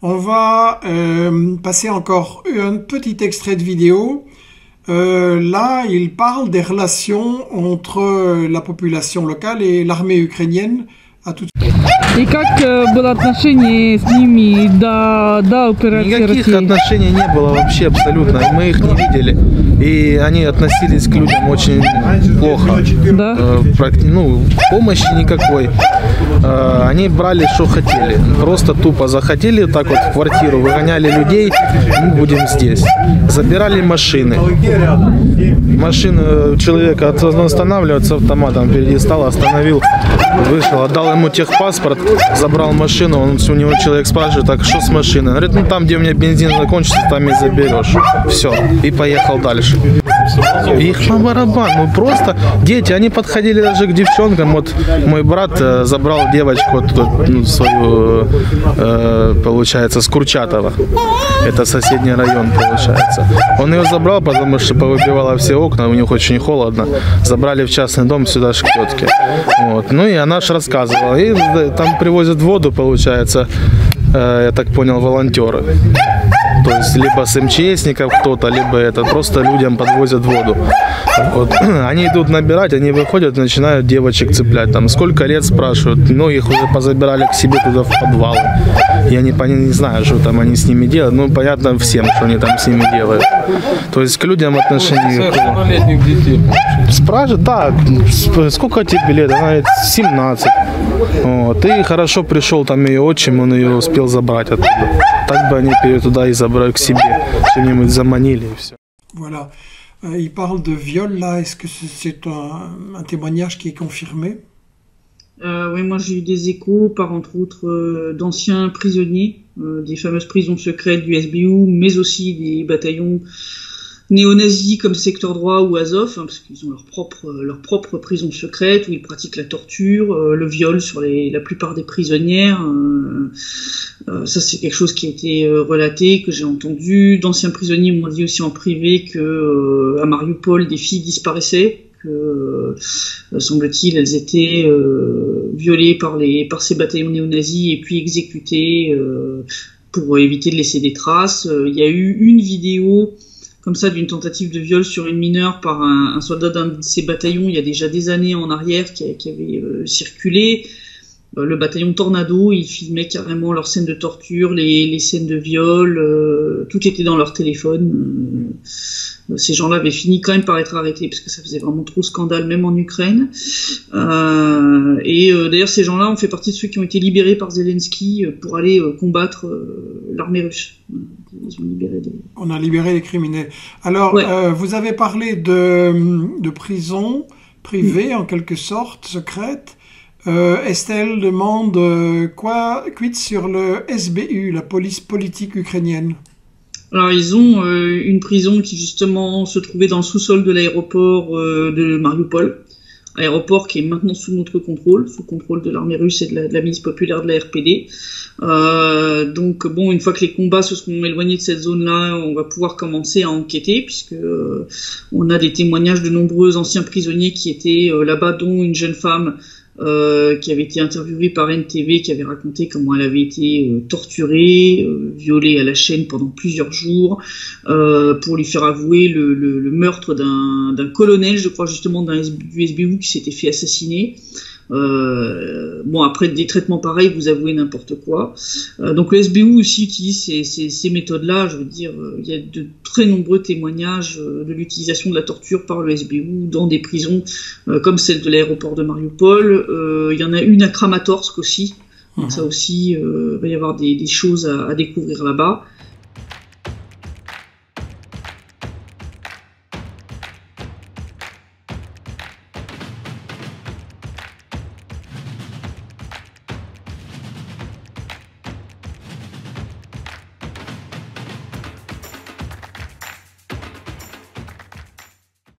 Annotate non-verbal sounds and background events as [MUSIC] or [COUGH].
On va euh, passer encore un petit extrait de vidéo. Euh, là, il parle des relations entre la population locale et l'armée ukrainienne И как э, было отношение с ними до, до операции Никаких России? отношений не было вообще абсолютно. Мы их не видели. И они относились к людям очень плохо. Да? Э, ну, помощи никакой. Э, Они брали, что хотели. Просто тупо захотели так вот в квартиру, выгоняли людей, мы будем здесь. Забирали машины. Машина человека останавливается автоматом, впереди стал, остановил, вышел, отдал ему техпаспорт, забрал машину, он, у него человек спрашивает, так что с машиной? Говорит, ну там, где у меня бензин закончится, там и заберешь. Все, и поехал дальше. Их на барабан, ну просто дети, они подходили даже к девчонкам. Вот мой брат э, забрал девочку вот ну, свою, э, получается, с Курчатова. Это соседний район, получается. Он ее забрал, потому что повыбивала все окна, у них очень холодно. Забрали в частный дом сюда тетке. Вот. Ну и она ж рассказывала. И э, там привозят воду, получается, э, я так понял, волонтеры. То есть либо с МЧСников кто-то, либо это просто людям подвозят воду. Вот. [CLEARS THROAT] Они идут набирать, они выходят, начинают девочек цеплять. Там сколько лет спрашивают, многих уже позабирали к себе туда в подвал. Я не, не знаю, что там они с ними делают. Ну, понятно всем, что они там с ними делают. То есть к людям отношение никакого. Совершеннолетних детей. Спрашивают, да, сколько тебе лет? Она говорит, 17. Вот. И хорошо пришел там ее отчим, он ее успел забрать оттуда. Так бы они ее туда и забрали к себе, чем-нибудь заманили и все. Voilà. Euh, il parle de viol là. Est-ce que c'est c'est un, un témoignage qui est confirmé Euh, oui, moi j'ai eu des échos par entre autres euh, d'anciens prisonniers euh, des fameuses prisons secrètes du SBU, mais aussi des bataillons néo-nazis comme Secteur Droit ou Azov, hein, parce qu'ils ont leur propre euh, leur propre prison secrète où ils pratiquent la torture, euh, le viol sur la plupart des prisonnières. euh, ça c'est quelque chose qui a été relaté, que j'ai entendu. D'anciens prisonniers m'ont dit aussi en privé que à Mariupol des filles disparaissaient que semble-t-il elles étaient violées par les par ces bataillons néo-nazis et puis exécutées pour éviter de laisser des traces. Il y a eu une vidéo comme ça d'une tentative de viol sur une mineure par un, soldat d'un de ces bataillons il y a déjà des années en arrière qui avait euh, circulé. Euh, le bataillon Tornado, ils filmaient carrément leurs scènes de torture, les, les scènes de viol, euh, tout était dans leur téléphone. Euh, ces gens-là avaient fini quand même par être arrêtés parce que ça faisait vraiment trop scandale, même en Ukraine. Euh, et euh, d'ailleurs, ces gens-là ont fait partie de ceux qui ont été libérés par Zelensky pour aller euh, combattre euh, l'armée russe. Ils ont libéré des... On a libéré les criminels. Alors, Ouais. euh, vous avez parlé de, de prison privée, en quelque sorte, secrète. Euh, Estelle demande euh, quoi, quid sur le SBU, la police politique ukrainienne? Alors ils ont euh, une prison qui justement se trouvait dans le sous-sol de l'aéroport de Mariupol, aéroport qui est maintenant sous notre contrôle, sous contrôle de l'armée russe et de la, milice populaire de la RPD. Donc bon, une fois que les combats se seront éloignés de cette zone-là, on va pouvoir commencer à enquêter puisque on a des témoignages de nombreux anciens prisonniers qui étaient là-bas, dont une jeune femme qui avait été interviewée par NTV, qui avait raconté comment elle avait été euh, torturée, euh, violée à la chaîne pendant plusieurs jours, euh, pour lui faire avouer le, meurtre d'un colonel, je crois justement d'un du SBU qui s'était fait assassiner. Euh, bon, après des traitements pareils, vous avouez n'importe quoi. Euh, donc le SBU aussi utilise ces, ces- ces méthodes-là. Je veux dire, euh, il y a de très nombreux témoignages euh, de l'utilisation de la torture par le SBU dans des prisons euh, comme celle de l'aéroport de Mariupol. Euh, il y en a une à Kramatorsk aussi. Donc ça aussi, euh, va y avoir des, des choses à, à découvrir là-bas.